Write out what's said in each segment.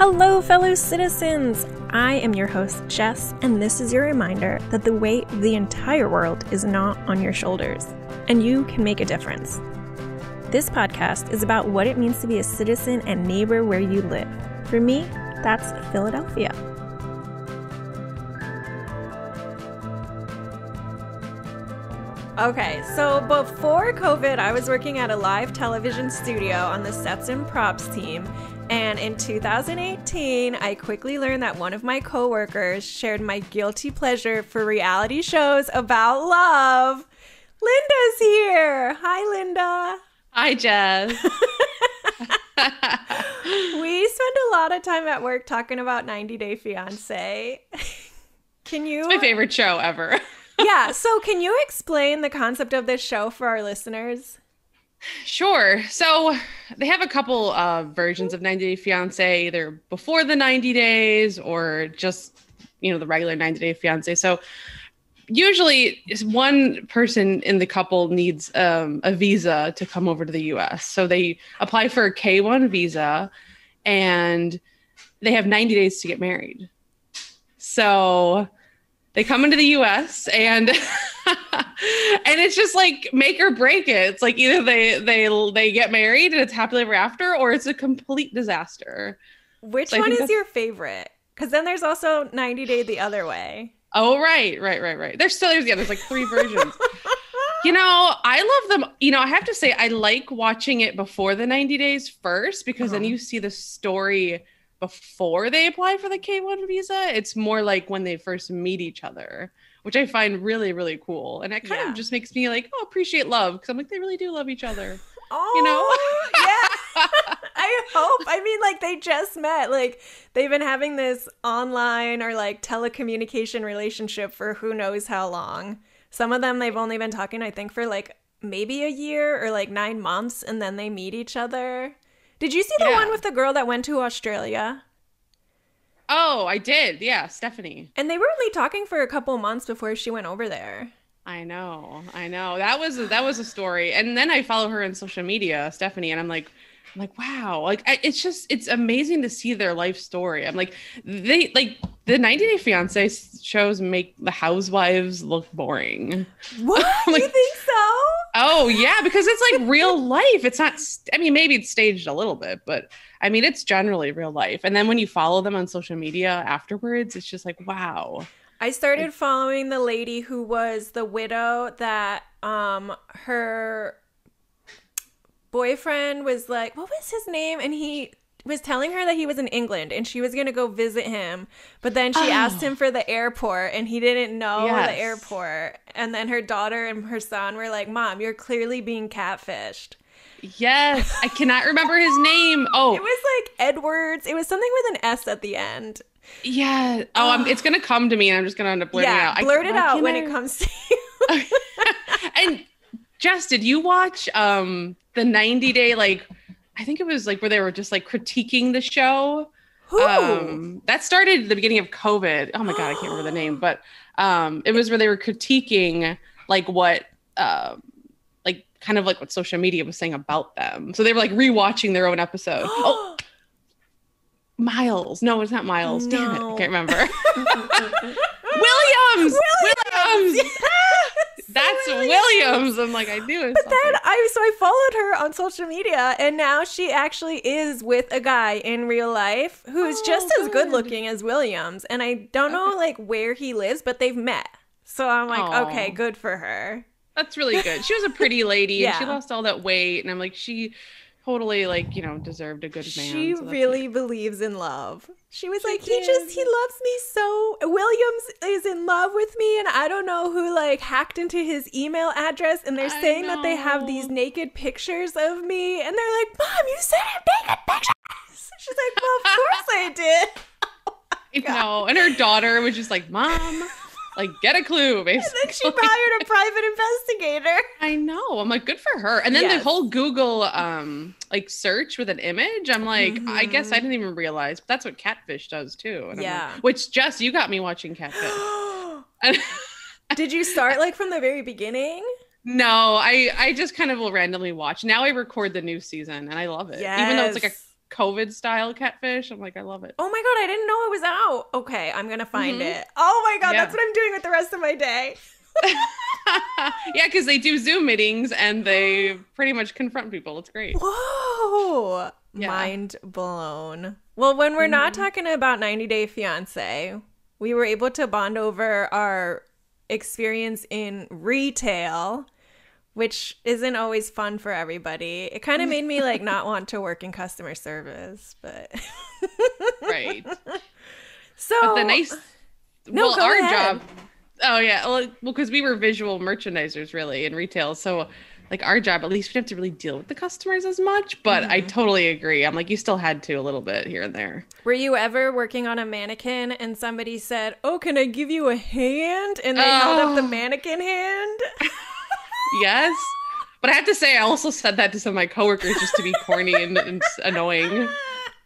Hello, fellow citizens! I am your host, Jes, and this is your reminder that the weight of the entire world is not on your shoulders, and you can make a difference. This podcast is about what it means to be a citizen and neighbor where you live. For me, that's Philadelphia. Okay, so before COVID, I was working at a live television studio on the sets and props team. And in 2018, I quickly learned that one of my coworkers shared my guilty pleasure for reality shows about love. Linda's here. Hi, Linda. Hi, Jes. we spend a lot of time at work talking about 90 Day Fiance. Can you? It's my favorite show ever yeah. So, can you explain the concept of this show for our listeners? Sure. So they have a couple uh, versions of 90 Day Fiance, either before the 90 days or just, you know, the regular 90 Day Fiance. So usually one person in the couple needs um, a visa to come over to the US. So they apply for a K1 visa and they have 90 days to get married. So they come into the US and and it's just like make or break it. It's like either they they they get married and it's happily ever after or it's a complete disaster. Which so one is your favorite? Cuz then there's also 90 Day the other way. Oh right, right, right, right. There's still there's yeah, there's like three versions. you know, I love them. You know, I have to say I like watching it before the 90 days first because uh-huh. then you see the story before they apply for the K1 visa. It's more like when they first meet each other, which I find really, really cool. And it kind yeah. of just makes me like, oh, appreciate love because I'm like, they really do love each other. Oh, you know? yeah. I hope. I mean, like, they just met. Like, they've been having this online or like telecommunication relationship for who knows how long. Some of them, they've only been talking, I think, for like maybe a year or like nine months, and then they meet each other. Did you see the yeah. one with the girl that went to Australia? Oh, I did. Yeah, Stephanie. And they were only talking for a couple months before she went over there. I know. I know. That was that was a story. And then I follow her on social media, Stephanie, and I'm like, I'm like, wow, like I, it's just it's amazing to see their life story. I'm like, they like the 90 Day Fiance shows make the housewives look boring. What like, you think so? Oh yeah, because it's like real life. It's not. I mean, maybe it's staged a little bit, but I mean, it's generally real life. And then when you follow them on social media afterwards, it's just like, wow. I started following the lady who was the widow that um her boyfriend was like, what was his name? And he was telling her that he was in England and she was going to go visit him. But then she oh. asked him for the airport and he didn't know yes. the airport. And then her daughter and her son were like, Mom, you're clearly being catfished. Yes. I cannot remember his name. Oh. It was like Edwards. It was something with an S at the end. Yeah. Oh, I'm, it's going to come to me and I'm just going to end up blurting yeah, it out. blurt it out when I... it comes to you. and Jes, did you watch um the 90 day like I think it was like where they were just like critiquing the show. Who? Um, that started at the beginning of COVID. Oh my god, I can't remember the name, but um, it was where they were critiquing like what, uh, kind of like what social media was saying about them. So they were like rewatching their own episode. oh, Miles. No, it's not Miles. No. Damn it, I can't remember. Williams. Williams. Williams. That's Williams. Williams. I'm like, I knew it. But then I so I followed her on social media, and now she actually is with a guy in real life who's oh, just good. as good looking as Williams. And I don't know like where he lives, but they've met. So I'm like, Aww. okay, good for her. That's really good. She was a pretty lady, yeah. and she lost all that weight, and I'm like, she totally like you know deserved a good man. She so really believes in love. She was she like, did. he just he loves me so. Williams is in love with me, and I don't know who like hacked into his email address, and they're saying that they have these naked pictures of me, and they're like, "Mom, you sent him naked pictures." She's like, "Well, of course I did." oh, know, and her daughter was just like, "Mom." Like get a clue basically. And then she hired a private investigator. I know. I'm like, good for her. And then yes. the whole Google um like search with an image. I'm like, mm-hmm. I guess I mm-hmm. didn't even realize. But that's what catfish does too. And yeah. Like, which Jes, you got me watching catfish. Did you start like from the very beginning? No, I I just kind of will randomly watch. Now I record the new season and I love it. Yes. Even though it's like a COVID style catfish. I'm like, I love it. Oh my god, I didn't know it was out. Okay, I'm gonna find Mhm. it. Oh my god, Yeah. that's what I'm doing with the rest of my day. yeah, because they do Zoom meetings and they pretty much confront people. It's great. Whoa. Yeah. Mind blown. Well, when we're not Mhm. talking about 90 Day Fiance, we were able to bond over our experience in retail, which isn't always fun for everybody. It kind of made me like not want to work in customer service, but Right. so But the nice No, well, our ahead. job Oh yeah, well, because we were visual merchandisers really in retail. So like our job, at least we didn't have to really deal with the customers as much. But I Mhm. totally agree. I'm like, you still had to a little bit here and there. Were you ever working on a mannequin and somebody said, "Oh, can I give you a hand?" and they held up the Oh. mannequin hand? Yes. But I have to say, I also said that to some of my coworkers just to be corny and, and annoying.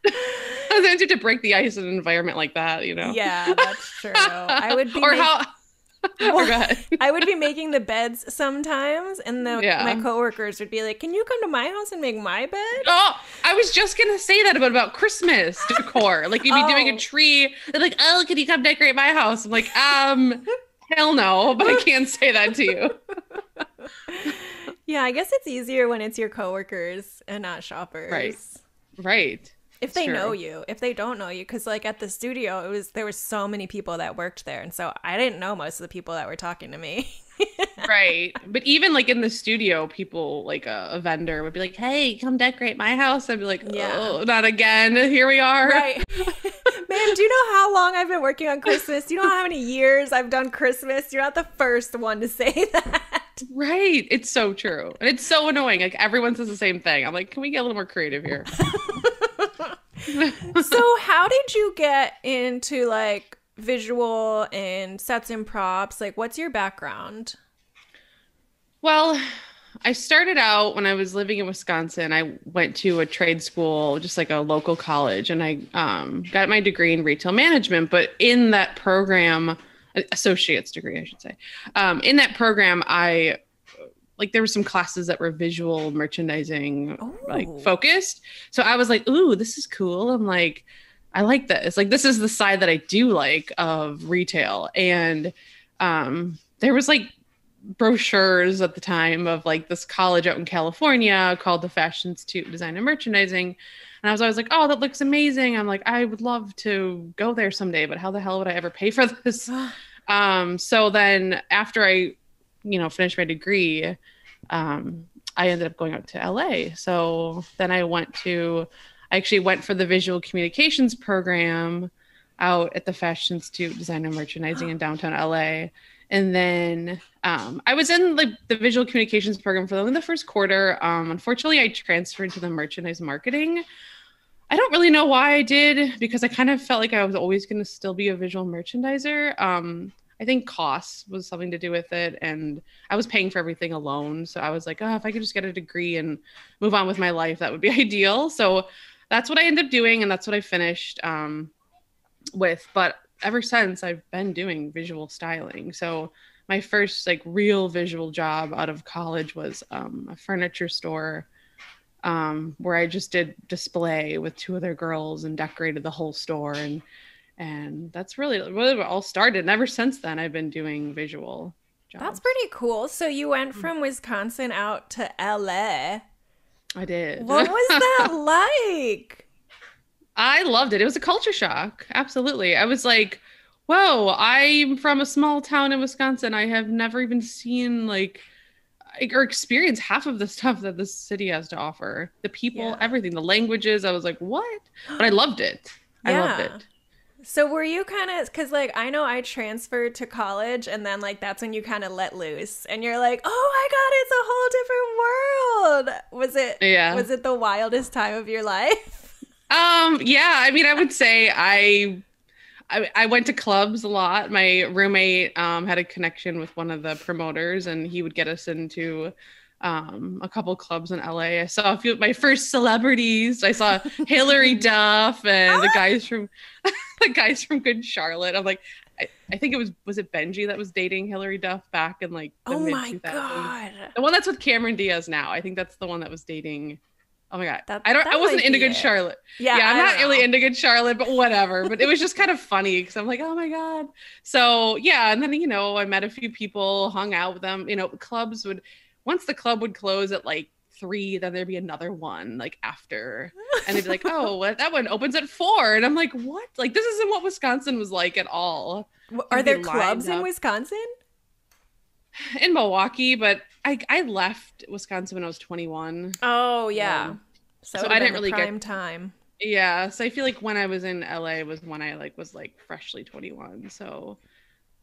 I was to to break the ice in an environment like that, you know. Yeah, that's true. I would be or make- how. go. I would be making the beds sometimes, and the, Yeah. my coworkers would be like, "Can you come to my house and make my bed?" Oh, I was just gonna say that about about Christmas decor. Like you'd be doing Oh. a tree. They're like, "Oh, can you come decorate my house?" I'm like, um, hell no, but I can't say that to you. Yeah, I guess it's easier when it's your coworkers and not shoppers. Right. Right. If they know you, if they don't know you, because like at the studio, it was there were so many people that worked there, and so I didn't know most of the people that were talking to me. Right. But even like in the studio, people like a, a vendor would be like, "Hey, come decorate my house." I'd be like, Yeah. "Oh, not again. Here we are." Right. Man, do you know how long I've been working on Christmas? Do you know how many years I've done Christmas? You're not the first one to say that. Right. It's so true. And it's so annoying. Like everyone says the same thing. I'm like, "Can we get a little more creative here?" so, how did you get into like visual and sets and props? Like, what's your background? Well, I started out when I was living in Wisconsin. I went to a trade school, just like a local college, and I um, got my degree in retail management. But in that program, associate's degree, I should say, um, in that program, I like there were some classes that were visual merchandising like Oh. focused. So I was like, "Ooh, this is cool." I'm like, I like this. Like this is the side that I do like of retail. And um there was like brochures at the time of like this college out in California called the Fashion Institute of Design and Merchandising. And I was always like, oh, that looks amazing. I'm like, I would love to go there someday, but how the hell would I ever pay for this? Um, so then after I, you know, finished my degree, um, I ended up going out to LA. So then I went to, I actually went for the visual communications program out at the Fashion Institute Design and Merchandising in downtown LA. And then um, I was in like the visual communications program for only the first quarter. Um, unfortunately, I transferred to the merchandise marketing. I don't really know why I did because I kind of felt like I was always going to still be a visual merchandiser. Um, I think costs was something to do with it, and I was paying for everything alone. So I was like, oh, if I could just get a degree and move on with my life, that would be ideal. So that's what I ended up doing, and that's what I finished um, with. But ever since, I've been doing visual styling. So my first like real visual job out of college was um, a furniture store um, where I just did display with two other girls and decorated the whole store and and that's really it all started. And ever since then, I've been doing visual. Jobs. That's pretty cool. So, you went from Wisconsin out to LA. I did. What was that like? I loved it. It was a culture shock. Absolutely. I was like, whoa, I'm from a small town in Wisconsin. I have never even seen like or experience half of the stuff that this city has to offer. The people, Yeah. everything, the languages. I was like, what? But I loved it. I loved it. So were you kind of because like I know I transferred to college and then like that's when you kind of let loose and you're like oh my god it's a whole different world was it Yeah. was it the wildest time of your life Um, yeah, I mean, I would say I, I, I went to clubs a lot. My roommate um, had a connection with one of the promoters, and he would get us into um, a couple clubs in LA. I saw a few of my first celebrities. I saw Hilary Duff and the guys from the guys from Good Charlotte. I'm like, I, I think it was was it Benji that was dating Hilary Duff back in like the oh mid my 2000s. god The one that's with Cameron Diaz now. I think that's the one that was dating Oh my god. That- I don't I wasn't into good it. Charlotte. Yeah, Yeah, I'm not don't really into good Charlotte, but whatever. but it was just kind of funny because I'm like, oh my God. So yeah, and then you know, I met a few people, hung out with them. You know, clubs would once the club would close at like three, then there'd be another one like after. And they'd be like, oh, what that one opens at four. And I'm like, what? Like this isn't what Wisconsin was like at all. Are there clubs in. Wisconsin? In Milwaukee, but I I left Wisconsin when I was 21. Oh yeah. Yeah. So, So I didn't really the get- time. Yeah, so I feel like when I was in LA was when I like was like freshly 21. So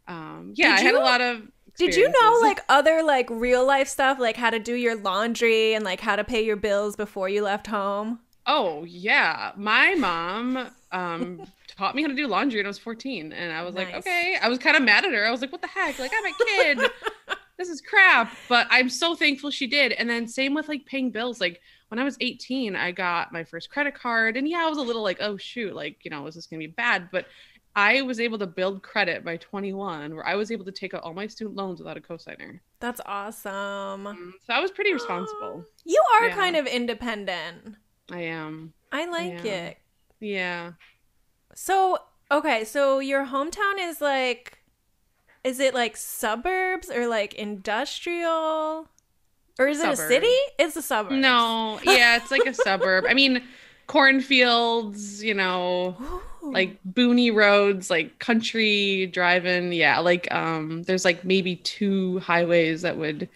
um yeah, Did I had a lot of Did you know like other like real life stuff like how to do your laundry and like how to pay your bills before you left home? Oh, yeah. My mom um taught me how to do laundry when I was 14 and I was like, "Okay." I was kind of mad at her. I was like, "What the heck? Like I'm a kid. this is crap." But I'm so thankful she did. And then same with like paying bills like when I was 18, I got my first credit card and yeah, I was a little like, "Oh shoot, like, you know, is this going to be bad?" But I was able to build credit by 21 where I was able to take out all my student loans without a cosigner. That's awesome. Um, So I was pretty responsible. You are Yeah. kind of independent. I am. I like Yeah. it. Yeah. So, okay, so your hometown is like is it like suburbs or like industrial? Or is it a city? It's a suburb. No, yeah, it's like a suburb. I mean, cornfields, you know, like boony roads, like country driving. Yeah, like um there's like maybe two highways that would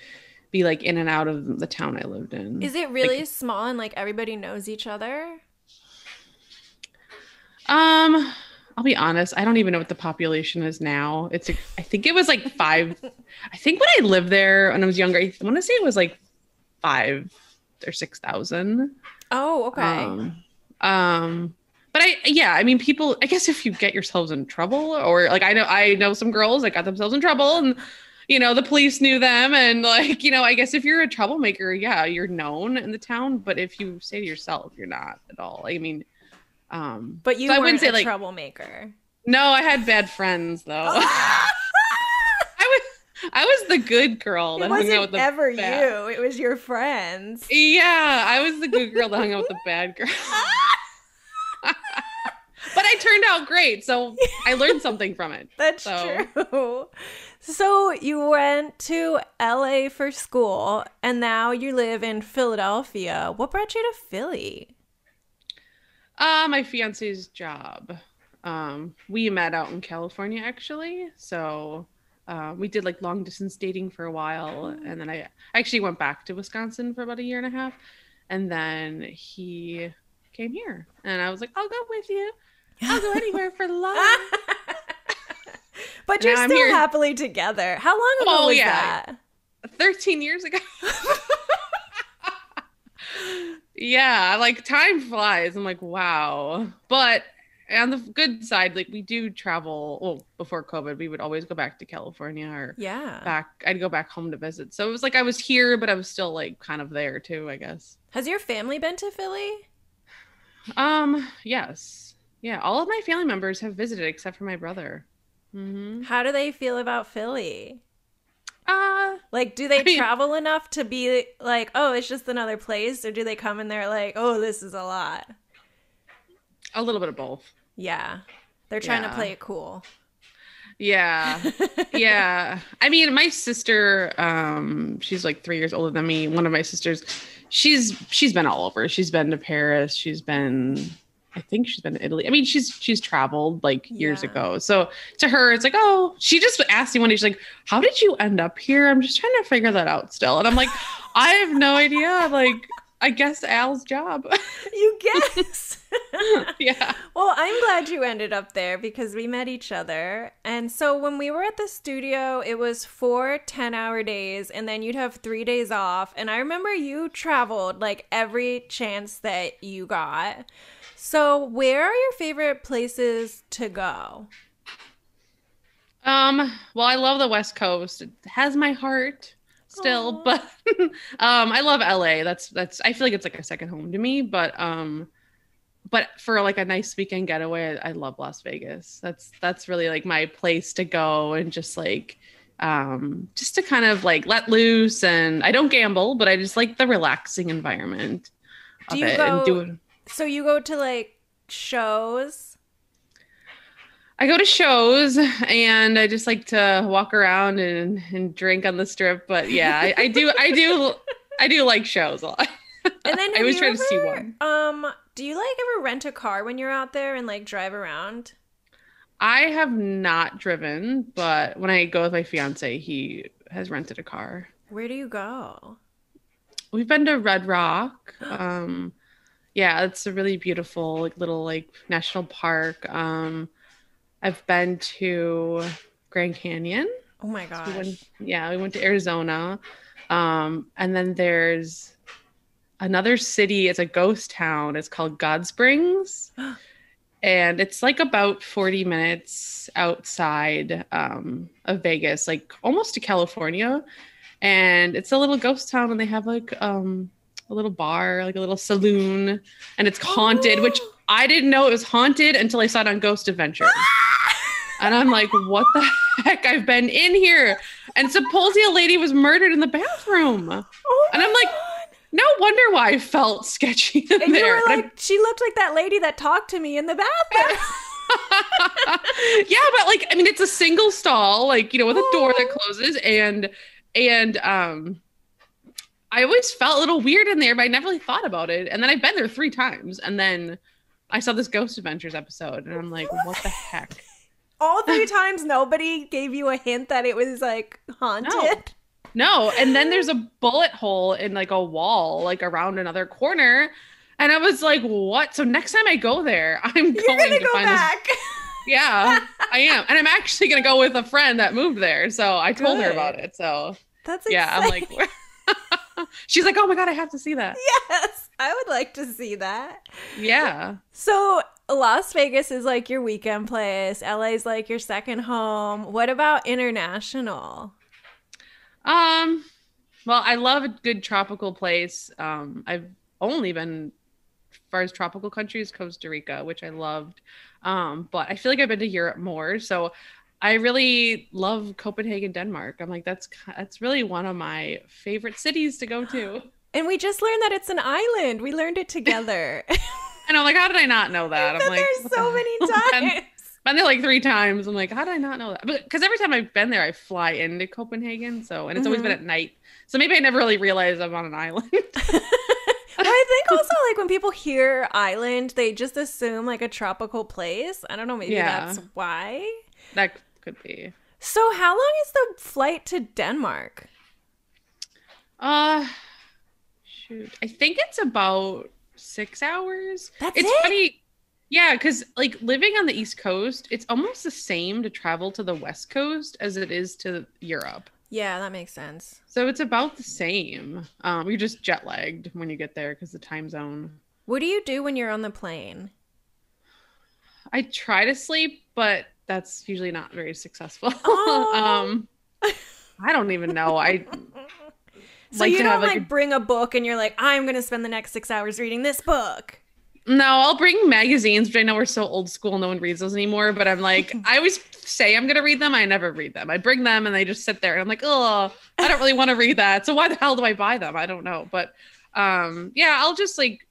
be like in and out of the town I lived in. Is it really small and like everybody knows each other? Um I'll be honest, I don't even know what the population is now. It's I think it was like 5 I think when I lived there when I was younger, I want to say it was like 5 or 6,000. Oh, okay. Um, um, but I, yeah, I mean, people. I guess if you get yourselves in trouble, or like I know, I know some girls that got themselves in trouble, and you know, the police knew them, and like you know, I guess if you're a troublemaker, yeah, you're known in the town. But if you say to yourself, you're not at all. I mean, um, but you so I wouldn't say a like troublemaker. no. I had bad friends though. I was, I was the good girl it that hung out with wasn't the ever bad- you. It was your friends. Yeah, I was the good girl that hung out with the bad girl. but I turned out great, so I learned something from it. That's So- true. So you went to LA for school and now you live in Philadelphia. What brought you to Philly? Uh, my fiance's job. Um, we met out in California actually, so uh, we did like long distance dating for a while, and then I actually went back to Wisconsin for about a year and a half, and then he came here, and I was like, I'll go with you. I'll go anywhere for love. but you're still here. happily together. How long ago Oh, was yeah. that? 13 years ago. yeah, like time flies. I'm like, wow. But on the good side, like we do travel. Well, before COVID, we would always go back to California or Yeah. back. I'd go back home to visit. So it was like I was here, but I was still like kind of there too, I guess. Has your family been to Philly? Um, yes. Yeah, all of my family members have visited except for my brother. Mm-hmm. How do they feel about Philly? Uh, Like, do they I mean- travel enough to be like, oh, it's just another place? Or do they come and they're like, oh, this is a lot? a little bit of both. Yeah. They're trying to play it cool. Yeah. yeah i mean my sister um she's like three years older than me one of my sisters she's she's been all over she's been to paris she's been i think she's been to italy i mean she's she's traveled like years Yeah. ago so to her it's like oh she just asked me one day she's like how did you end up here i'm just trying to figure that out still and i'm like i have no idea like i guess al's job you guess. yeah well, I'm glad you ended up there because we met each other. And so when we were at the studio, it was four 10 hour days, and then you'd have three days off. And I remember you traveled like every chance that you got. So, where are your favorite places to go? Um, well, I love the West Coast. It has my heart still, Aw. but um I love LA. That's that's I feel like it's like a second home to me, but um but for like a nice weekend getaway, I, I love Las Vegas. That's that's really like my place to go and just like um just to kind of like let loose and I don't gamble, but I just like the relaxing environment. Do of you it go- and do it. So you go to like shows? I go to shows and I just like to walk around and, and drink on the strip. But yeah, I, I do I do I do like shows a lot. And then I have always you try to see ever, one. Um, do you like ever rent a car when you're out there and like drive around? I have not driven, but when I go with my fiance, he has rented a car. Where do you go? We've been to Red Rock. Um, yeah, it's a really beautiful like little like national park. Um, I've been to Grand Canyon. Oh my We gosh. went, yeah, we went to Arizona. Um, and then there's another city. It's a ghost town. It's called Goodsprings. and it's like about 40 minutes outside um, of Vegas, like almost to California. And it's a little ghost town, and they have like um, a little bar, like a little saloon, and it's haunted, which I didn't know it was haunted until I saw it on Ghost Adventure. And I'm like, what the heck? I've been in here. And supposedly a lady was murdered in the bathroom. Oh And I'm like. No wonder why I felt sketchy in and you there. were like, she looked like that lady that talked to me in the bathroom. yeah, but like, I mean, it's a single stall, like, you know, with a door that closes and, and, um, I always felt a little weird in there, but I never really thought about it. And then I've been there three times. And then I saw this Ghost Adventures episode and I'm like, what the heck? All three times, nobody gave you a hint that it was like haunted. No. No, And then there's a bullet hole in like a wall, like around another corner. And I was like, what? So next time I go there, I'm You're going gonna to go find this. back. Yeah, I am. And I'm actually going to go with a friend that moved there. So I told her about it. So That's yeah, I'm like, she's like, oh my God, I have to see that. yes, I would like to see that. Yeah. So Las Vegas is like your weekend place. LA's like your second home. What about international? Um, well, I love a good tropical place. Um, I've only been as far as tropical countries, Costa Rica, which I loved. Um, but I feel like I've been to Europe more. So I really love Copenhagen, Denmark. I'm like, that's that's really one of my favorite cities to go to. And we just learned that it's an island. We learned it together. And I'm like, how did I not know that? I'm like, there what so the many times. been there like three times. I'm like, how did I not know that? Because every time I've been there, I fly into Copenhagen. So, and it's always Mhm. been at night. So maybe I never really realized I'm on an island. I think also like when people hear island, they just assume like a tropical place. I don't know, maybe Yeah. that's why. That could be. So how long is the flight to Denmark? Uh, shoot. I think it's about six hours. That's it's it? funny. Yeah, because like living on the East Coast, it's almost the same to travel to the West Coast as it is to Europe. Yeah, that makes sense. So it's about the same. Um, you're just jet lagged when you get there because the time zone. What do you do when you're on the plane? I try to sleep, but that's usually not very successful. Oh. um, I don't even know. I So like you to don't have like, like bring a book and you're like, I'm gonna spend the next six hours reading this book. no. I'll bring magazines, but I know we're so old school, no one reads those anymore. But I'm like, I always say I'm gonna read them. I never read them. I bring them and they just sit there, and I'm like, oh, I don't really want to read that. So why the hell do I buy them? I don't know. But um, yeah, I'll just like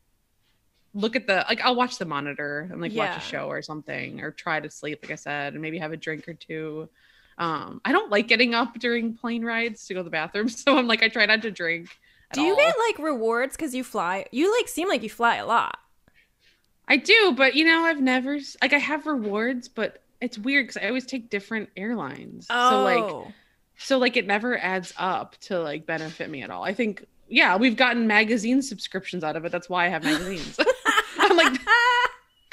look at the like I'll watch the monitor and like Yeah. watch a show or something or try to sleep like I said and maybe have a drink or two. Um I don't like getting up during plane rides to go to the bathroom so I'm like I try not to drink. Do you all. get like rewards because you fly? You like seem like you fly a lot. I do, but you know I've never like I have rewards but it's weird cuz I always take different airlines. So like Oh. so like it never adds up to like benefit me at all. I think yeah, we've gotten magazine subscriptions out of it. That's why I have magazines.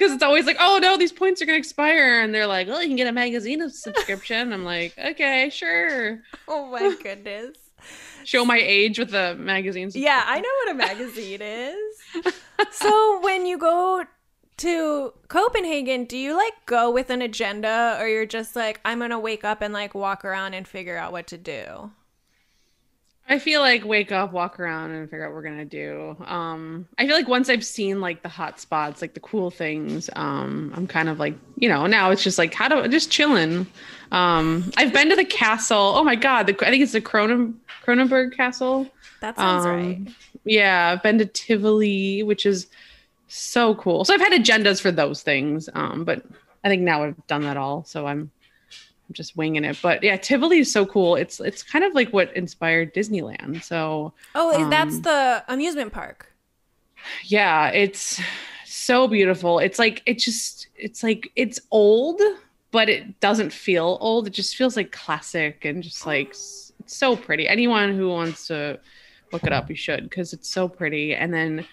Because it's always like, oh no, these points are gonna expire, and they're like, oh, you can get a magazine subscription. I'm like, okay, sure. oh my goodness. Show my age with the magazines. Yeah, I know what a magazine is. So when you go to Copenhagen, do you like go with an agenda or you're just like, I'm gonna wake up and like walk around and figure out what to do? I feel like wake up, walk around, and figure out what we're gonna do. Um, I feel like once I've seen like the hot spots, like the cool things, um, I'm kind of like, you know, now it's just like how do just chilling. Um, I've been to the castle. Oh my god, the, I think it's the Cronen, Cronenberg Castle. That sounds Um, right. Yeah, I've been to Tivoli, which is so cool. So I've had agendas for those things, um, but I think now I've done that all, so I'm I'm just winging it. But yeah, Tivoli is so cool. It's it's kind of like what inspired Disneyland. So Oh, that's Um, the amusement park. yeah, it's so beautiful. It's like it just it's like it's old, but it doesn't feel old. It just feels like classic and just like it's so pretty. Anyone who wants to look it up, you should because it's so pretty. And then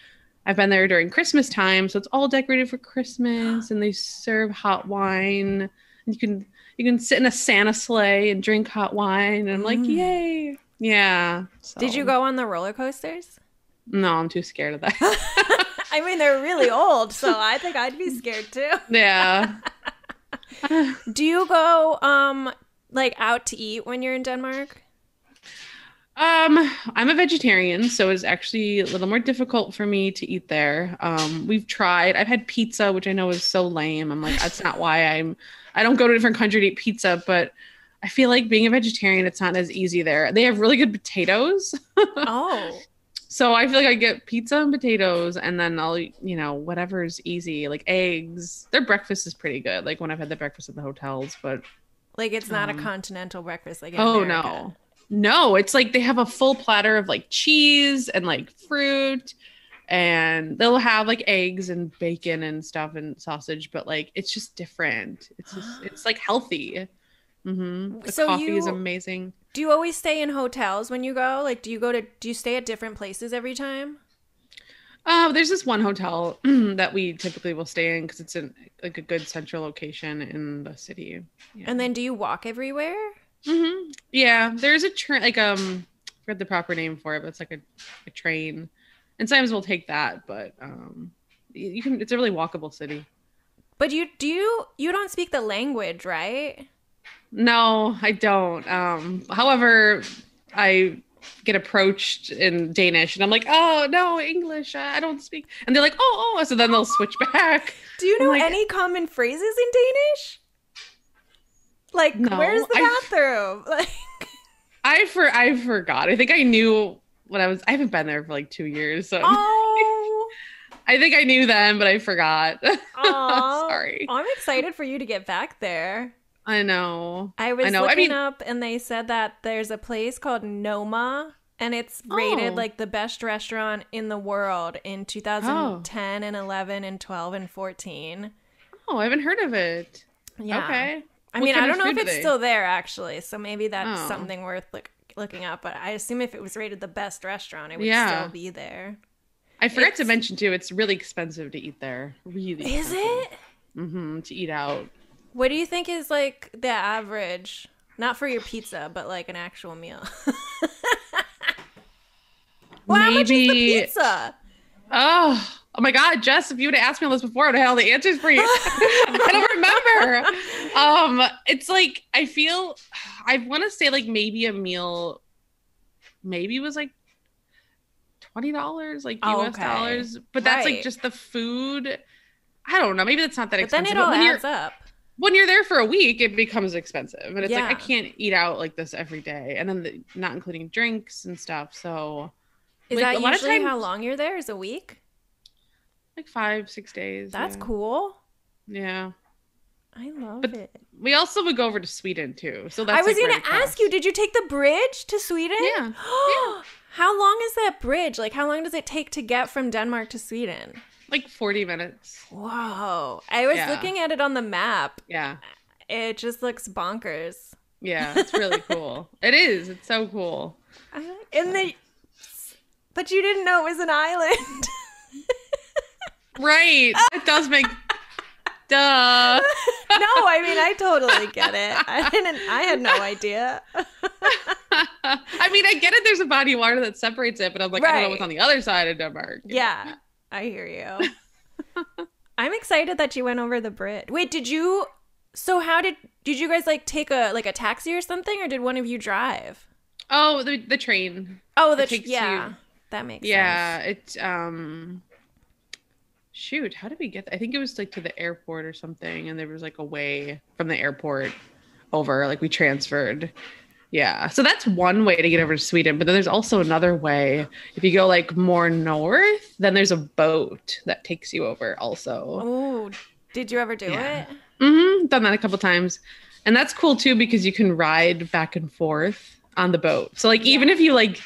I've been there during Christmas time, so it's all decorated for Christmas, and they serve hot wine. And you can you can sit in a Santa sleigh and drink hot wine, and I'm like, Mm. yay, yeah. Did you go on the roller coasters? No, I'm too scared of that. I mean, they're really old, so I think I'd be scared too. yeah. Do you go um like out to eat when you're in Denmark? Um, I'm a vegetarian, so it's actually a little more difficult for me to eat there. Um, we've tried. I've had pizza, which I know is so lame. I'm like, that's not why I'm. I don't go to a different country to eat pizza, but I feel like being a vegetarian, it's not as easy there. They have really good potatoes, Oh. so I feel like I get pizza and potatoes, and then I'll, you know, whatever's easy, like eggs. Their breakfast is pretty good. Like when I've had the breakfast at the hotels, but Like it's not Um, a continental breakfast like Oh America. no. No, it's like they have a full platter of like cheese and like fruit and they'll have like eggs and bacon and stuff and sausage, but like it's just different. It's just it's like healthy. hmm The So coffee is you- amazing. Do you always stay in hotels when you go? Like do you go to do you stay at different places every time? Uh, there's this one hotel that we typically will stay in because it's in like a good central location in the city. Yeah. And then do you walk everywhere? hmm Yeah, there's a train like um I forget the proper name for it, but it's like a, a train. And sometimes we'll take that, but um you can it's a really walkable city. But you do you you don't speak the language, right? No, I don't. Um however, I get approached in Danish and I'm like, "Oh, no, English. I I don't speak." And they're like, "Oh, oh." So then they'll switch back. Do you know like- any common phrases in Danish? Like No, where's the I- bathroom? Like I for I forgot. I think I knew when I was I haven't been there for like 2 years. So Oh, I think I knew then, but I forgot. Sorry. I'm excited for you to get back there. I know. I was know. I looking mean- up and they said that there's a place called Noma and it's rated Oh. like the best restaurant in the world in 2010 and 11 and 12 and 14. Oh, I haven't heard of it. Yeah. Okay. I What mean, I don't know if it's they- still there actually, so maybe that's Oh. something worth look, looking up, but I assume if it was rated the best restaurant, it would Yeah. still be there. I forgot to mention too. It's really expensive to eat there. Really. Is it? Mm-hmm. To eat out. What do you think is like the average? Not for your pizza, but like an actual meal. well, how much is the Maybe- pizza? Oh. Oh my God, Jes! If you would have asked me all this before, I would have had all the answers for you. I don't remember. Um, it's like I feel I want to say like maybe a meal, maybe it was like twenty dollars, like US okay. dollars. But that's Right. like just the food. I don't know. Maybe that's not that But then expensive. it all when you're adds up. when you're there for a week, it becomes expensive, and it's like I can't eat out like this every day, and then the, not including drinks and stuff. So Is like, that a lot of usually how long you're there? Is a week? Like five, six days. That's yeah. cool. Yeah. I love But it. We also would go over to Sweden too. So that's I was like, gonna right ask you, did you take the bridge to Sweden? Yeah. Yeah. How long is that bridge? Like, how long does it take to get from Denmark to Sweden? like 40 minutes. Whoa. I was Yeah. looking at it on the map. Yeah. It just looks bonkers. Yeah. It's really cool. It is. It's so cool. Uh, and the. But you didn't know it was an island. Right. It does make. Duh. no, I mean I totally get it. I didn't. I had no idea. I mean, I get it. There's a body of water that separates it, but I'm like, I don't know what's on the other side of Denmark. Yeah, I hear you. I'm excited that you went over the bridge. Wait, did you? So how did did you guys like take a like a taxi or something, or did one of you drive? Oh, the the train. Oh, the yeah, you- that makes Yeah. It um. Shoot, how did we get? I think it was like to the airport or something, and there was like a way from the airport over. Like we transferred. Yeah. So that's one way to get over to Sweden. But then there's also another way. If you go like more north, then there's a boat that takes you over also. Oh, did you ever do Yeah. it? Mm-hmm. Done that a couple times. And that's cool too because you can ride back and forth on the boat. So like even if you like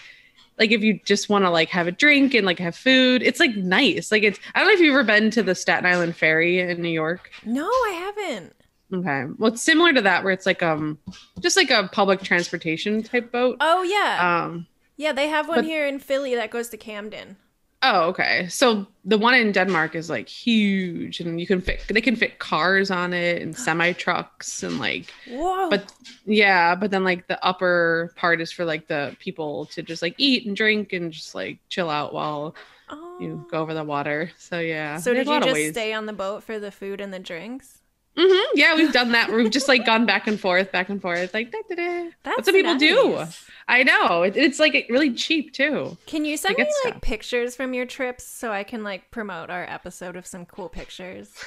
like if you just want to like have a drink and like have food, it's like nice. Like it's I don't know if you've ever been to the Staten Island ferry in New York. No, I haven't. Okay. Well it's similar to that where it's like um just like a public transportation type boat. Oh yeah, Um yeah. They have one but- here in Philly that goes to Camden. Oh, okay. So the one in Denmark is like huge, and you can fit. They can fit cars on it and semi trucks and like. Whoa! But yeah, but then like the upper part is for like the people to just like eat and drink and just like chill out while oh. you go oh. over the water. So yeah. So there's did a you just stay on the boat for the food and the drinks? Mhm, Yeah, we've done that. We've just like gone back and forth, back and forth, like da, da, da. That's what people do. I know it, it's like really cheap too. Can you send me like stuff. pictures from your trips so I can like promote our episode of some cool pictures?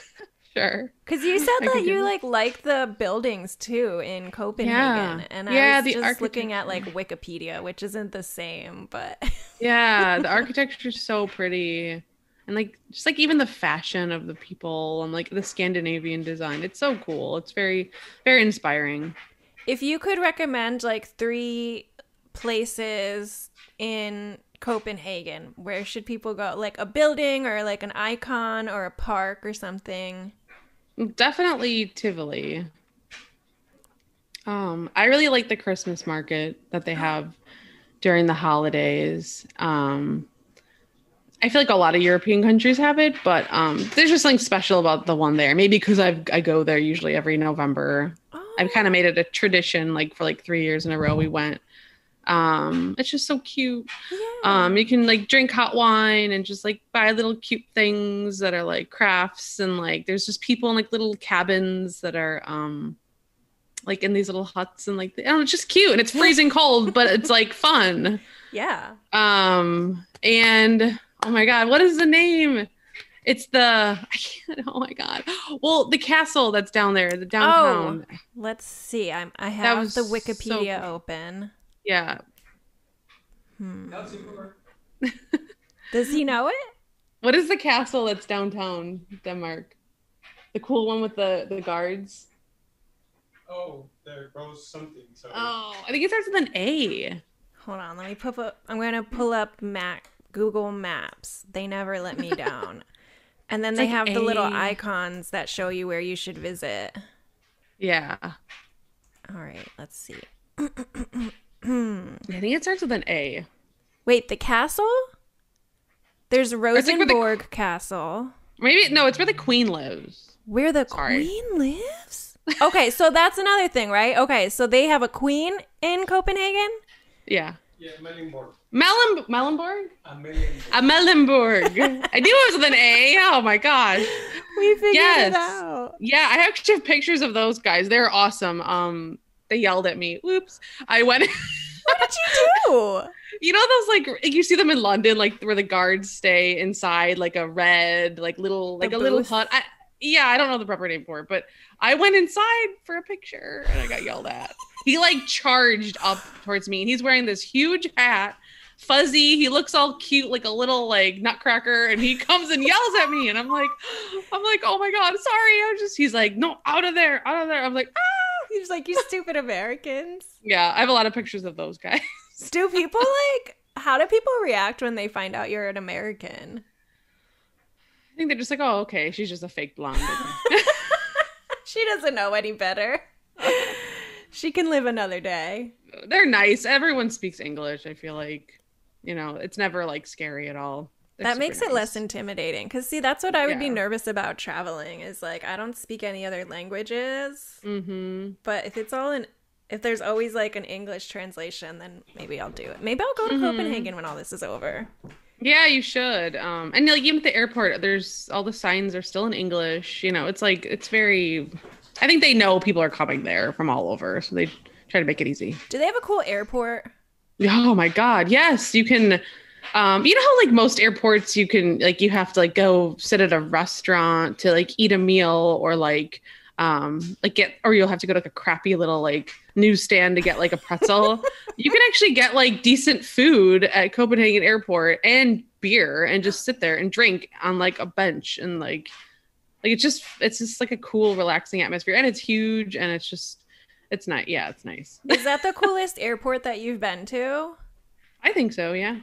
Sure. Because you said I that you like like the buildings too in Copenhagen, Yeah. and Yeah, was the just looking at like. Wikipedia, which isn't the same, but Yeah, the architecture is so pretty. And like just like even the fashion of the people and like the Scandinavian design. It's so cool. It's very very inspiring. if you could recommend like three places in Copenhagen, where should people go? Like a building or like an icon or a park or something? Definitely Tivoli. Um I really like the Christmas market that they have during the holidays. Um I feel like a lot of European countries have it, but um there's just something special about the one there. Maybe because I I go there usually every November. Oh, I've kind of made it a tradition like for like 3 years in a row we went. Um it's just so cute. yeah. Um you can like drink hot wine and just like buy little cute things that are like crafts and like there's just people in like little cabins that are um like in these little huts and like don't know, it's just cute and it's freezing cold but it's like fun. yeah. Um and oh my god, what is the name? It's the I can't oh my god. Well, the castle that's down there, the downtown. Oh, Let's see. I'm I have was the Wikipedia cool. open. Yeah. Hmm. Does he know it? What is the castle that's downtown Denmark? The cool one with the the guards. Oh, there goes something. So Oh, I think it starts with an A. Hold on, let me put up. I'm gonna pull up Mac Google Maps. They never let me down. And then It's they like have the little icons that show you where you should visit. Yeah. All right, let's see. I think it starts with an A. Wait, the castle? There's like where the- Rosenborg Castle, Maybe no, it's where the queen lives. where the Sorry. queen lives. Okay, so that's another thing, right? Okay, so they have a queen in Copenhagen. Yeah. yeah, Mellingborg. Mellen Mellenborg? A Mellingborg. A Mellenborg. I knew it was with an A. Oh my gosh. We figured Yes. it out. Yeah, I actually have pictures of those guys. They're awesome. Um, they yelled at me. Oops. I went. What did you do? you know those like you see them in London, like where the guards stay inside, like a red, like little, like The a little hut. I, yeah, I don't know the proper name for it, but I went inside for a picture and I got yelled at. He like charged up towards me, and he's wearing this huge hat, fuzzy. He looks all cute, like a little like nutcracker, and he comes and yells at me, and I'm like, I'm like, oh my god, sorry. I'm just. He's like, no, out of there, out of there. I'm like, ah. He's like, you stupid Americans. Yeah, I have a lot of pictures of those guys. Do people like how do people react when they find out you're an American? I think they're just like, oh, okay, she's just a fake blonde. She doesn't know any better. she can live another day. they're nice. Everyone speaks English. I feel like, you know, it's never like scary at all. That makes it less intimidating cuz see that's what I would be nervous about traveling is like I don't speak any other languages, Mm-hmm. but if it's all in if there's always like an English translation then maybe I'll do it. Maybe I'll go to Mhm. Copenhagen when all this is over. Yeah, you should. Um, and like even at the airport, there's all the signs are still in English. You know, it's like it's very. I think they know people are coming there from all over, so they try to make it easy. Do they have a cool airport? Oh my god, yes, you can. Um, you know how like most airports, you can like you have to like go sit at a restaurant to like eat a meal or like um like get or you'll have to go to like a crappy little like newsstand to get like a pretzel. you can actually get like decent food at Copenhagen Airport and beer and just sit there and drink on like a bench and like like it's just it's just like a cool relaxing atmosphere and it's huge and it's just it's not yeah it's nice Is that the coolest airport that you've been to? i think so yeah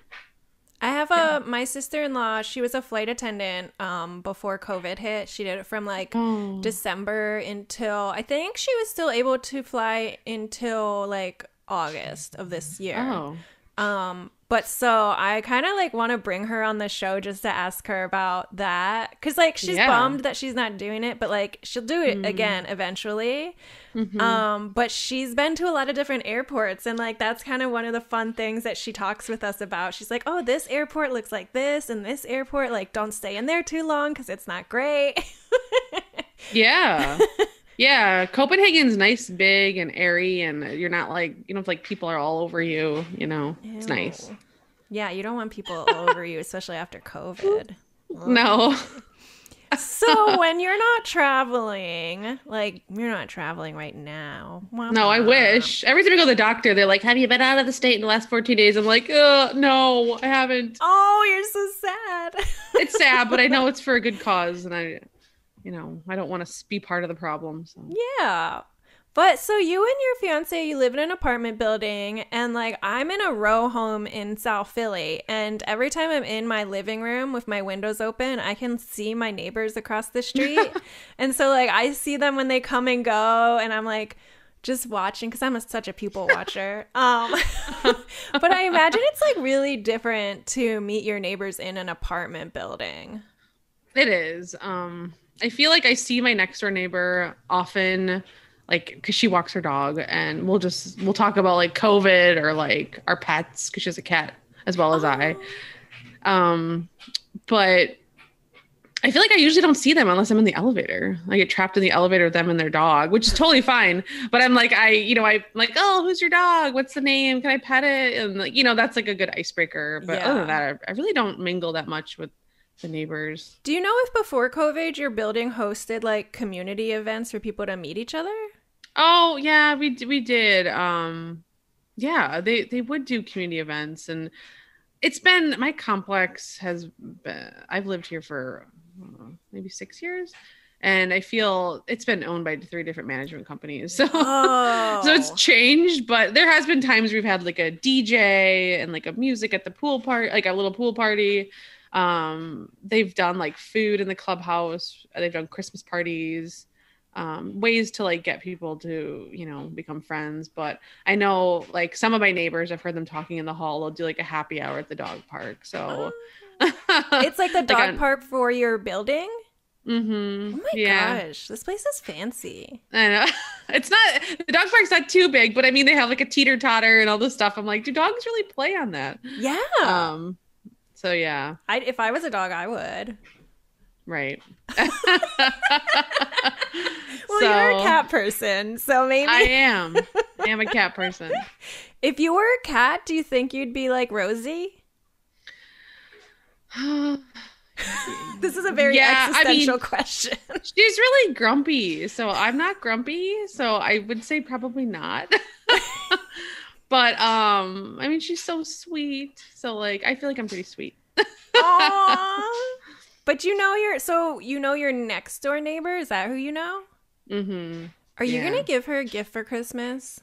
I have a my sister in law. She was a flight attendant um, before COVID hit. She did it from like oh December until I think she was still able to fly until like August of this year. oh Um, but so I kind of like want to bring her on the show just to ask her about that because like she's Yeah. bummed that she's not doing it, but like she'll do it again eventually. Mhm. Um, but she's been to a lot of different airports, and like that's kind of one of the fun things that she talks with us about. She's like, "Oh, this airport looks like this, and this airport like don't stay in there too long because it's not great." yeah yeah copenhagen's nice big and airy and you're not like you know like people are all over you you know it's nice. Yeah, you don't want people all over you, especially after COVID. no. So when you're not traveling, like you're not traveling right now. no i wish. Every time i go to the doctor they're like have you been out of the state in the last 14 days? I'm like uh no i haven't. Oh, you're so sad. it's sad, but I know it's for a good cause, and I, you know, I don't want to be part of the problem. So yeah. But so you and your fiance, you live in an apartment building, and like I'm in a row home in South Philly, and every time I'm in my living room with my windows open, I can see my neighbors across the street, and so like I see them when they come and go, and I'm like just watching because I'm a, such a people watcher. Um, but I imagine it's like really different to meet your neighbors in an apartment building. it is. Um, I feel like I see my next door neighbor often, like because she walks her dog, and we'll just we'll talk about like COVID or like our pets because she has a cat as well as I. Um, but I feel like I usually don't see them unless I'm in the elevator. I get trapped in the elevator with them and their dog, which is totally fine. But I'm like, I, you know, I'm like, oh, who's your dog? What's the name? Can I pet it? And like, you know, that's like a good icebreaker. But other than that, I, I really don't mingle that much with the neighbors. Do you know if before COVID your building hosted like community events for people to meet each other? Oh yeah, we we did. Um, yeah, they they would do community events, and it's been my complex has been. I've lived here for I don't know, maybe six years, and I feel it's been owned by three different management companies. So. Oh. So it's changed, but there has been times we've had like a DJ and like a music at the pool party, like a little pool party. Um, they've done like food in the clubhouse. They've done Christmas parties, um, ways to like get people to you know become friends. But I know like some of my neighbors, I've heard them talking in the hall. They'll do like a happy hour at the dog park. So it's like the dog on- park for your building. Mm-hmm. Oh my yeah. gosh, this place is fancy. I know. It's not the dog park's not too big, but I mean they have like a teeter totter and all this stuff. I'm like, do dogs really play on that? Yeah. Um so yeah, I, if I was a dog, I would. right. Well, So, you're a cat person, so maybe I am. I am a cat person. if you were a cat, do you think you'd be like Rosie? This is a very Yeah, I existential mean- question. She's really grumpy, so I'm not grumpy, so I would say probably not. But um I mean she's so sweet. So like I feel like I'm pretty sweet. Aww. But you know your so you know your next door neighbor. Is that who you know? Mm-hmm. Are you Yeah. gonna give her a gift for Christmas?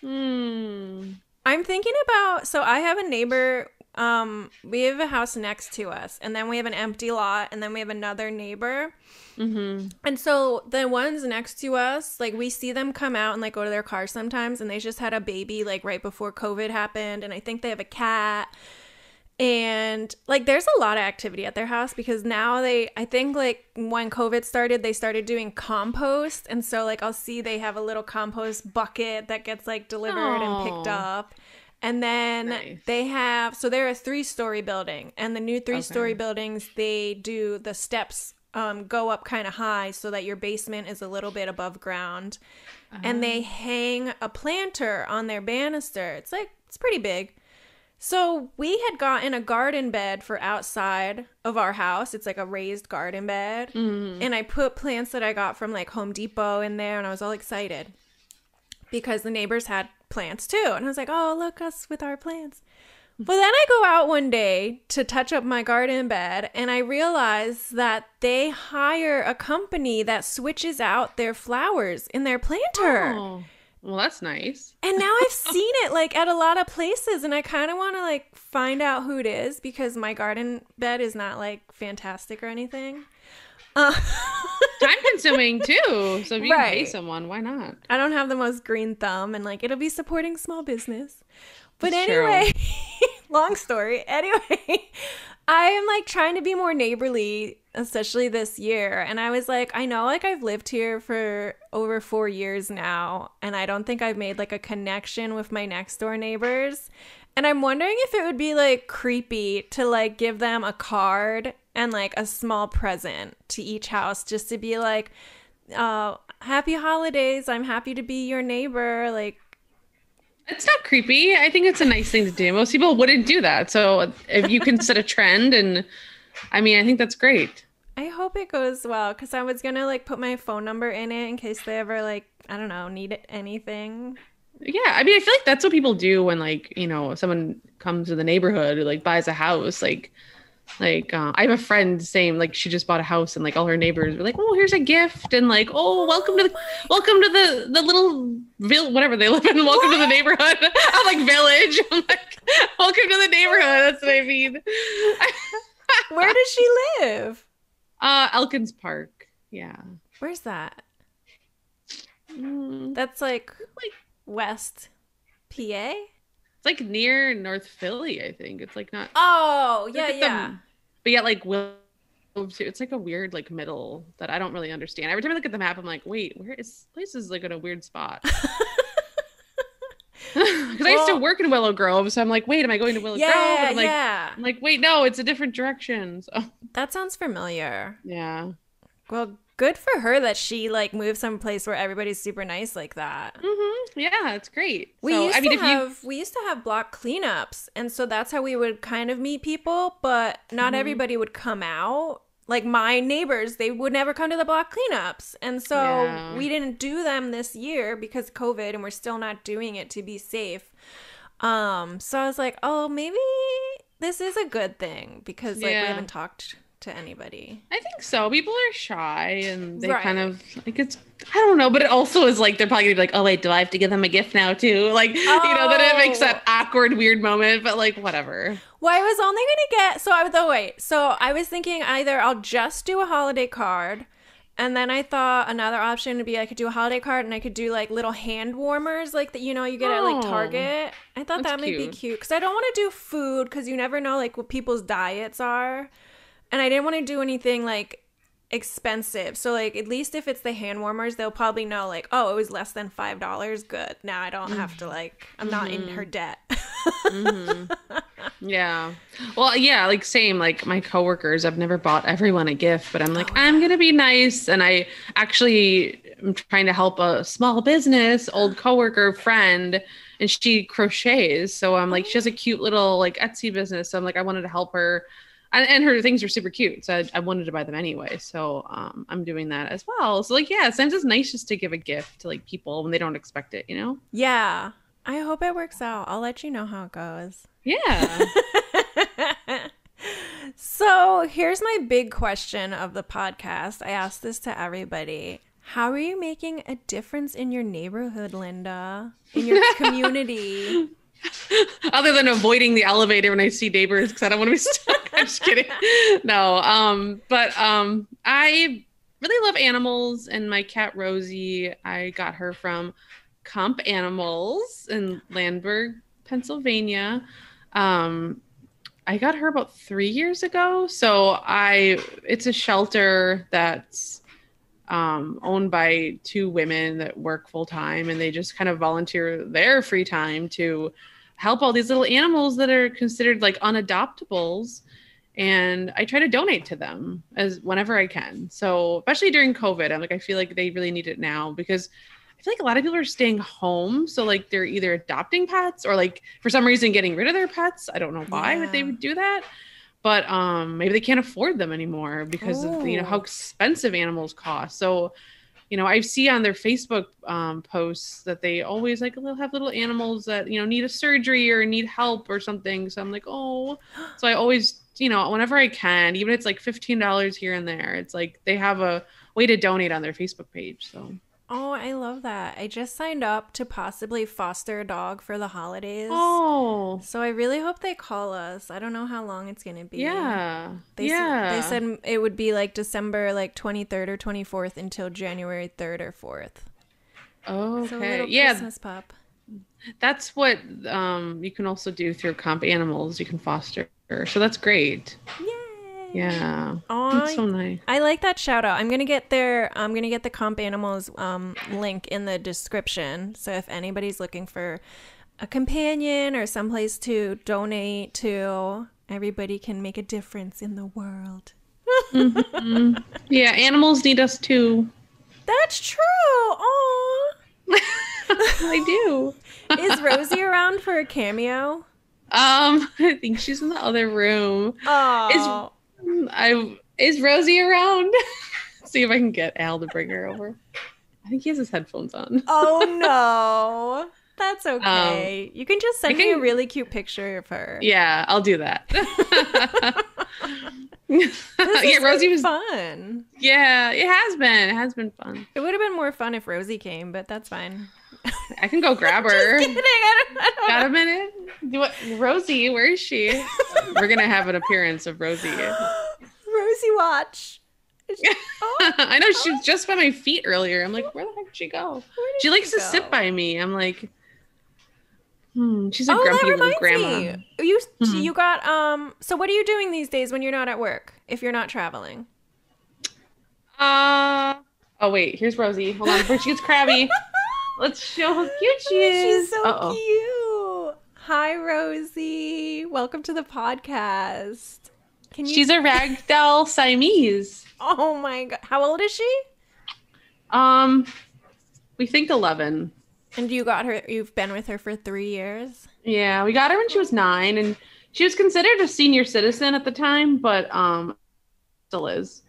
Hmm. I'm thinking about so I have a neighbor um we have a house next to us and then we have an empty lot and then we have another neighbor Mhm. and so the ones next to us like we see them come out and like go to their car sometimes and they just had a baby like right before covid happened and I think they have a cat and like there's a lot of activity at their house because now they I think like when COVID started they started doing compost and so like I'll see they have a little compost bucket that gets like delivered and picked up. And then Nice. they have so they're a three story building and the new three story Okay. buildings they do the steps um, go up kind of high so that your basement is a little bit above ground and they hang a planter on their banister. It's like it's pretty big. So we had gotten a garden bed for outside of our house. It's like a raised garden bed. Mhm. And I put plants that I got from like Home Depot in there and I was all excited. because the neighbors had plants too. And I was like, oh, look us with our plants. But then I go out one day to touch up my garden bed and I realize that they hire a company that switches out their flowers in their planter. Oh, well, that's nice. And now I've seen it like at a lot of places and I kind of want to like find out who it is because my garden bed is not like fantastic or anything. Uh, Time consuming too. So if you can pay someone, why not? I don't have the most green thumb and like it'll be supporting small business. But That's anyway, long story. Anyway, I am like trying to be more neighborly, especially this year. And I was like, I know like I've lived here for over four years now, and I don't think I've made like a connection with my next door neighbors. And I'm wondering if it would be like creepy to like give them a card and like a small present to each house just to be like, uh, happy holidays. I'm happy to be your neighbor. Like, It's not creepy. I think it's a nice thing to do. Most people wouldn't do that. So if you can set a trend, and I mean, I think that's great. I hope it goes well because I was gonna like put my phone number in it in case they ever like I don't know need anything. Yeah, I mean, I feel like that's what people do when like you know someone comes to the neighborhood or like buys a house. Like, like uh, I have a friend same like she just bought a house and like all her neighbors were like, oh, here's a gift and like, oh, welcome to the welcome to the the little vill whatever they live in. Welcome to the neighborhood. I'm like village. I'm like, welcome to the neighborhood. That's what I mean. Where does she live? Uh, Elkins Park. Yeah. Where's that? Mm, That's like like West PA. It's like near North Philly. I think it's like not. Oh yeah yeah. them. But yet, like Will, it's like a weird like middle that I don't really understand. Every time I look at the map, I'm like, wait, where is this place? Is like in a weird spot. Because I used to work in Willow Grove, so I'm like, wait, am I going to Willow Grove? Yeah And I'm like, yeah. I'm like, wait, no, it's a different direction. So That sounds familiar. yeah, Well, good for her that she like moved someplace where everybody's super nice like that. Mm-hmm. yeah, it's great. We so used I mean, to if you have we used to have block cleanups, and so that's how we would kind of meet people. But not Mhm. everybody would come out. Like my neighbors, they would never come to the block cleanups, and so Yeah. we didn't do them this year because COVID, and we're still not doing it to be safe. Um, so I was like, oh, maybe this is a good thing because like Yeah. we haven't talked to anybody. I think so. People are shy and they Right. kind of like it's I don't know, but it also is like they're probably gonna be like, oh wait, do I have to give them a gift now too? Like you know, then it makes Oh. that awkward, weird moment, but like whatever. Well, I was only gonna get so I was oh wait, so I was thinking either I'll just do a holiday card, and then I thought another option would be I could do a holiday card and I could do like little hand warmers like that you know you get at like Oh, Target. I thought that might be cute. cute because I don't want to do food because you never know like what people's diets are, and I didn't want to do anything like expensive. So like at least if it's the hand warmers, they'll probably know like oh it was less than five dollars. Good. Now I don't have to like I'm not in mm-hmm. her debt. Mm-hmm. Yeah. Well, yeah, like same, like my coworkers, I've never bought everyone a gift, but I'm like, Oh, I'm gonna be nice. And I actually am trying to help a small business, old coworker friend, and she crochets. So I'm like, she has a cute little like Etsy business. So I'm like, I wanted to help her. And, and her things are super cute. So I, I wanted to buy them anyway. So um, I'm doing that as well. So like, yeah, sometimes it's nice just to give a gift to like people when they don't expect it, you know? yeah. I hope it works out. I'll let you know how it goes. Yeah. so here's my big question of the podcast. I ask this to everybody. How are you making a difference in your neighborhood, Linda? In your community? other than avoiding the elevator when I see neighbors because I don't want to be stuck. I'm just kidding. No, um, but um, I really love animals, and my cat Rosie, I got her from Companimals in Landenberg, Pennsylvania. Um, I got her about three years ago. So I, it's a shelter that's um, owned by two women that work full time, and they just kind of volunteer their free time to help all these little animals that are considered like unadoptables. And i try to donate to them as whenever i can. So especially during covid i'm like i feel like they really need it now because i feel like a lot of people are staying home. So like they're either adopting pets or like for some reason getting rid of their pets. I don't know why but they would do that but um maybe they can't afford them anymore because of you know how Oh. expensive animals cost so you know, I see on their Facebook um, posts that they always like they'll have little animals that you know need a surgery or need help or something. So I'm like, oh, so I always, you know, whenever I can, even if it's like fifteen dollars here and there, it's like they have a way to donate on their Facebook page. So Oh, I love that. I just signed up to possibly foster a dog for the holidays. oh So I really hope they call us. I don't know how long it's gonna be. yeah, They yeah. Said, they said it would be like December like 23rd or 24th until January 3rd or 4th. oh, So a okay, yeah. Christmas pup. That's what um, you can also do through Companimals. You can foster, so that's great. Yay! Yeah, that's so nice. I like that shout out. I'm gonna get their I'm gonna get the Companimals um, link in the description. So if anybody's looking for a companion or someplace to donate to, everybody can make a difference in the world. Yeah, animals need us too. That's true. Aw. I do. Is Rosie around for a cameo? Um, I think she's in the other room. Oh, I is Rosie around? See if I can get Al to bring her over. I think he has his headphones on. oh no. That's um, okay. you can just send I me a really cute picture of her. Yeah, I'll do that. Yeah, Rosie was. fun. Yeah, it has been. It has been fun. It would have been more fun if Rosie came, but that's fine. I can go grab her. Just kidding. I don't, I don't Got know. a minute? Do what? Rosie, where is she? We're gonna have an appearance of Rosie. Rosie watch. Oh, I know she was just by my feet earlier. I'm like, where the heck did she go? did She likes to sit by me. I'm like, hmm. She's a Oh, grumpy little grandma. me. You Mhm. you got um. So what are you doing these days when you're not at work? If you're not traveling? Uh oh wait, here's Rosie. Hold on before she gets crabby. Let's show how cute she is. She's so Uh-oh. cute. Hi, Rosie. Welcome to the podcast. Can you? She's a ragdoll Siamese. oh my god. How old is she? Um, we think eleven. And you got her. You've been with her for three years. Yeah, we got her when she was nine, and she was considered a senior citizen at the time, but um, still is.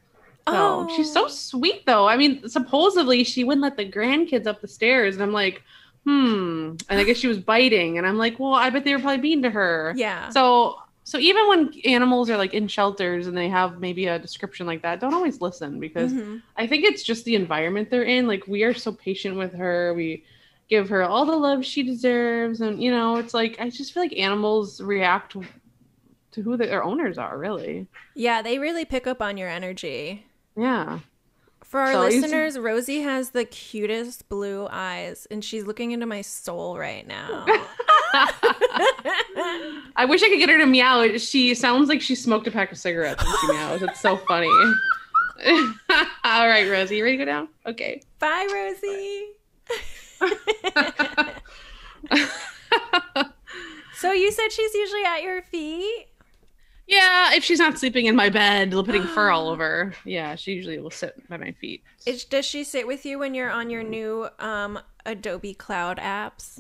So she's so Oh. sweet, though. I mean, supposedly she wouldn't let the grandkids up the stairs, and I'm like, hmm. And I guess she was biting, and I'm like, well, I bet they were probably mean to her. Yeah. So, so even when animals are like in shelters and they have maybe a description like that, don't always listen because Mhm. I think it's just the environment they're in. Like we are so patient with her. We give her all the love she deserves, and you know, it's like I just feel like animals react to who their owners are. Really, Yeah, they really pick up on your energy. yeah. For our So I used to- listeners, Rosie has the cutest blue eyes, and she's looking into my soul right now. I wish I could get her to meow. She sounds like she smoked a pack of cigarettes when she meows. It's so funny. all right, Rosie, you ready to go down? Okay. Bye, Rosie. So you said she's usually at your feet? Yeah, if she's not sleeping in my bed, putting fur all over. Yeah, she usually will sit by my feet. Is, does she sit with you when you're on your new um, Adobe Cloud apps?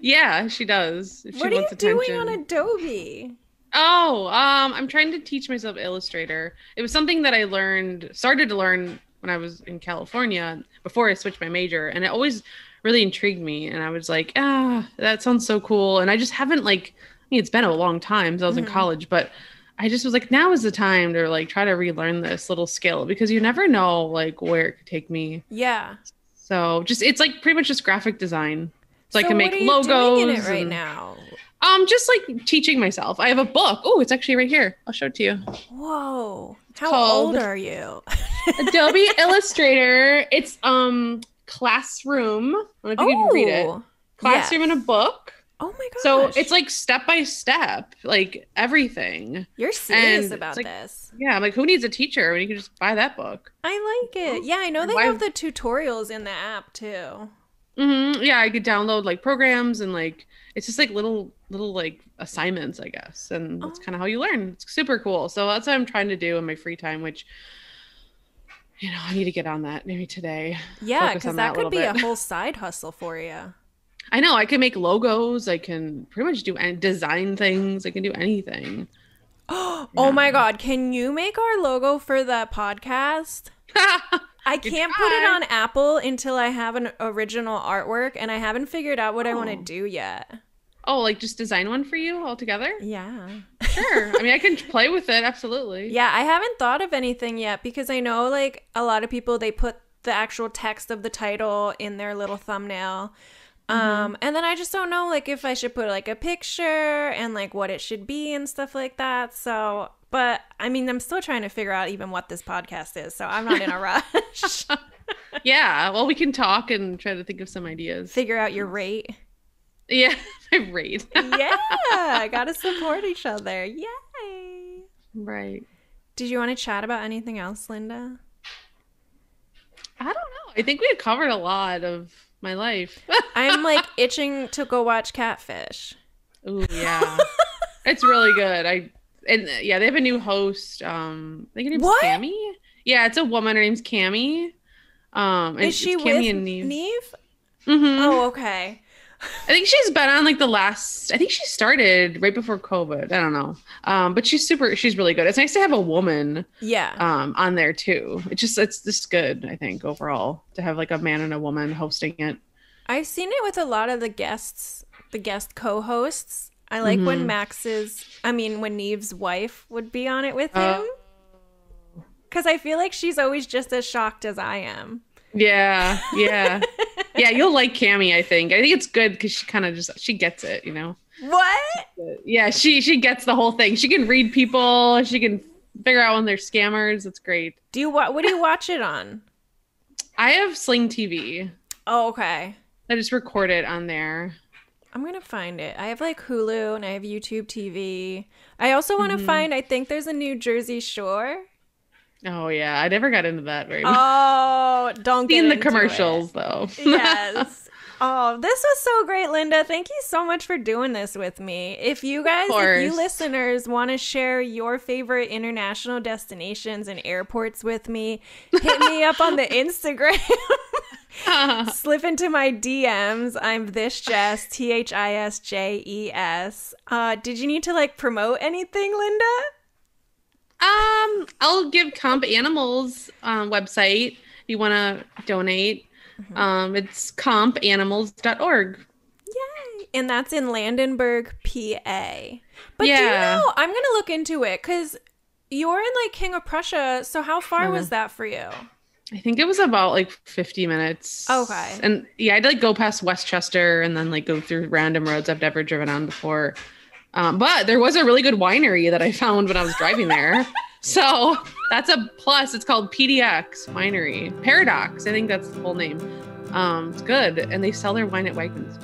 Yeah, she does. She what are you wants doing on Adobe? Oh, um, I'm trying to teach myself Illustrator. It was something that I learned, started to learn when I was in California before I switched my major, and it always really intrigued me. And I was like, ah, that sounds so cool. And I just haven't like, I mean, it's been a long time since I was in Mhm. college, but I just was like, now is the time to like try to relearn this little skill because you never know like where it could take me. Yeah. So just it's like pretty much just graphic design. So, I can make what are you logos. doing in it right and- now? um, just like teaching myself. I have a book. Oh, it's actually right here. I'll show it to you. Whoa. How old are you? Adobe Illustrator. It's um classroom. I don't know if you can read it. Oh, Classroom yes. in a book. Oh my gosh. So it's like step by step, like everything. you're serious and about like- this. Yeah, I'm like, who needs a teacher when you can just buy that book? I like it. Yeah, I know they Why- have the tutorials in the app too. Hmm Yeah, I could download like programs and like it's just like little little like assignments, I guess, and that's Oh. kind of how you learn. It's super cool. So that's what I'm trying to do in my free time, which you know I need to get on that maybe today. Yeah, because that that could be little a whole side hustle for you. I know I can make logos. I can pretty much do and design things. I can do anything. Oh my god, can you make our logo for the podcast? I You can't put it on Apple until I have an original artwork, and I haven't figured out what I want to Oh. do yet. Oh, like just design one for you altogether? Yeah. Sure. I mean, I can play with it. Absolutely. Yeah, I haven't thought of anything yet because I know like a lot of people they put the actual text of the title in their little thumbnail. Um and then I just don't know like if I should put like a picture and like what it should be and stuff like that. So, but I mean, I'm still trying to figure out even what this podcast is, so I'm not in a rush. Yeah. Well, we can talk and try to think of some ideas. figure out your rate. Yeah. My rate. Yeah, I got to support each other. Yay. right. Did you want to chat about anything else, Linda? I don't know. I think we had covered a lot of my life. I'm like itching to go watch Catfish. Ooh, yeah. it's really good. I and uh, yeah, they have a new host. Um, I think her name's What? Kamie. Yeah, it's a woman. Her name's Kamie. Um, and Is she it's with Kamie and Nev. Nev? Mhm. Oh, okay. I think she's been on like the last. I think she started right before COVID. I don't know. Um, but she's super. She's really good. It's nice to have a woman Yeah. um on there too. It just it's just good. I think overall to have like a man and a woman hosting it. I've seen it with a lot of the guests, the guest co-hosts. I like when Mhm. Max's, I mean, when Nev's wife would be on it with Oh. him. Because I feel like she's always just as shocked as I am. Yeah, yeah, yeah. You'll like Kamie. I think. I think it's good because she kind of just she gets it. You know. What? Yeah, she she gets the whole thing. She can read people. She can figure out when they're scammers. It's great. Do you wa- What do you watch it on? I have Sling TV. Oh, okay. I just record it on there. I'm gonna find it. I have like Hulu and I have YouTube TV. I also want to Mm-hmm. find. I think there's a New Jersey Shore. Oh yeah, I never got into that very much. Oh, don't get Seen the into it. commercials though. yes. Oh, this was so great, Linda. Thank you so much for doing this with me. If you guys, if you listeners want to share your favorite international destinations and airports with me, hit me up on the Instagram. Slip into my DMs. I'm this Jes, T H I S J E S. Uh, did you need to like promote anything, Linda? Um, I'll give Companimals um, website if you want to donate. Mm-hmm. Um, it's companimals.org. Yay! And that's in Landenberg, PA. But do you Yeah. know, I'm going to look into it because you're in like King of Prussia. So how far was that for you? I think it was about like 50 minutes. Okay. And yeah, I'd like go past West Chester and then like go through random roads I've never driven on before. Um, but there was a really good winery that I found when I was driving there. so that's a plus. It's called PDX Winery. Paradocx. I think that's the full name. Um, it's good. And they sell their wine at Wegmans.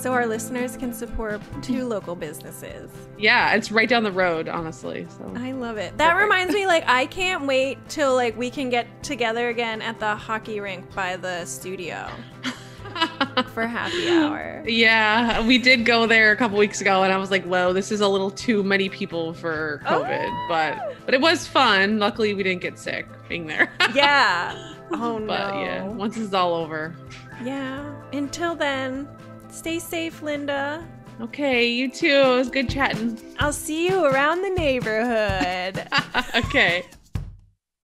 So our listeners can support two local businesses. Yeah, it's right down the road, honestly. So I love it. That Perfect. reminds me, like, I can't wait till like we can get together again at the hockey rink by the studio for happy hour. Yeah, we did go there a couple weeks ago, and I was like, "Whoa, this is a little too many people for COVID." Oh. But but it was fun. Luckily, we didn't get sick being there. Yeah. Oh no. but yeah, once it's all over. Yeah. Until then, stay safe, Linda. Okay, you too. It was good chatting. I'll see you around the neighborhood. okay.